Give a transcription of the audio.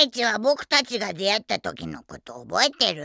大地は僕たちが出会った時のこと覚えてる？